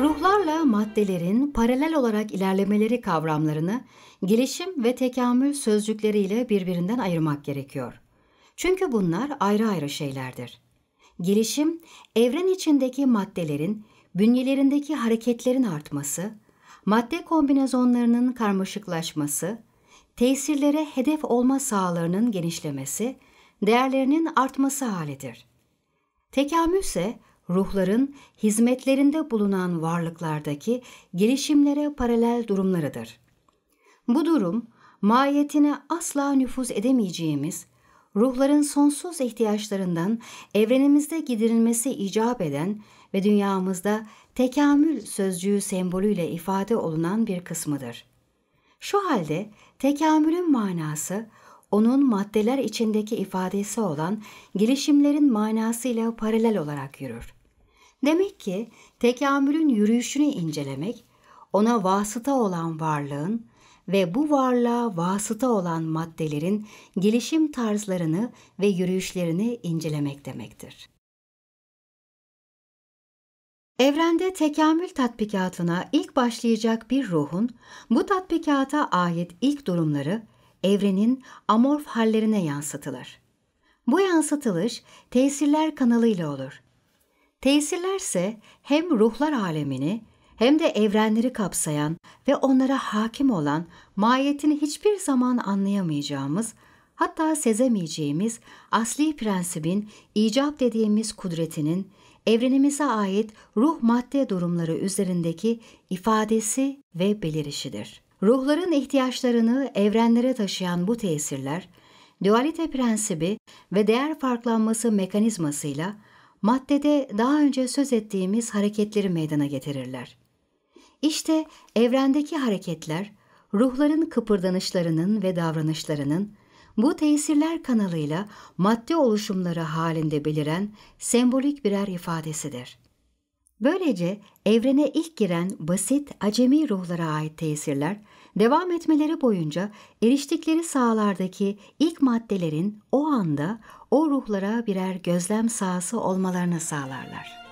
Ruhlarla maddelerin paralel olarak ilerlemeleri kavramlarını gelişim ve tekamül sözcükleriyle birbirinden ayırmak gerekiyor. Çünkü bunlar ayrı ayrı şeylerdir. Gelişim, evren içindeki maddelerin bünyelerindeki hareketlerin artması, madde kombinasyonlarının karmaşıklaşması, tesirlere hedef olma sahalarının genişlemesi, değerlerinin artması halidir. Tekamül ise ruhların hizmetlerinde bulunan varlıklardaki gelişimlere paralel durumlarıdır. Bu durum, mahiyetine asla nüfuz edemeyeceğimiz, ruhların sonsuz ihtiyaçlarından evrenimizde giderilmesi icap eden ve dünyamızda tekamül sözcüğü sembolüyle ifade olunan bir kısmıdır. Şu halde tekamülün manası, onun maddeler içindeki ifadesi olan gelişimlerin manasıyla paralel olarak yürür. Demek ki tekamülün yürüyüşünü incelemek, ona vasıta olan varlığın ve bu varlığa vasıta olan maddelerin gelişim tarzlarını ve yürüyüşlerini incelemek demektir. Evrende tekamül tatbikatına ilk başlayacak bir ruhun bu tatbikata ait ilk durumları evrenin amorf hallerine yansıtılır. Bu yansıtılış tesirler kanalıyla olur. Tesirler ise hem ruhlar alemini hem de evrenleri kapsayan ve onlara hakim olan mahiyetini hiçbir zaman anlayamayacağımız, hatta sezemeyeceğimiz asli prensibin icap dediğimiz kudretinin evrenimize ait ruh madde durumları üzerindeki ifadesi ve belirişidir. Ruhların ihtiyaçlarını evrenlere taşıyan bu tesirler, dualite prensibi ve değer farklanması mekanizmasıyla maddede daha önce söz ettiğimiz hareketleri meydana getirirler. İşte evrendeki hareketler, ruhların kıpırdanışlarının ve davranışlarının bu tesirler kanalıyla madde oluşumları halinde beliren sembolik birer ifadesidir. Böylece evrene ilk giren basit acemi ruhlara ait tesirler, devam etmeleri boyunca eriştikleri sahalardaki ilk maddelerin o anda o ruhlara birer gözlem sahası olmalarını sağlarlar.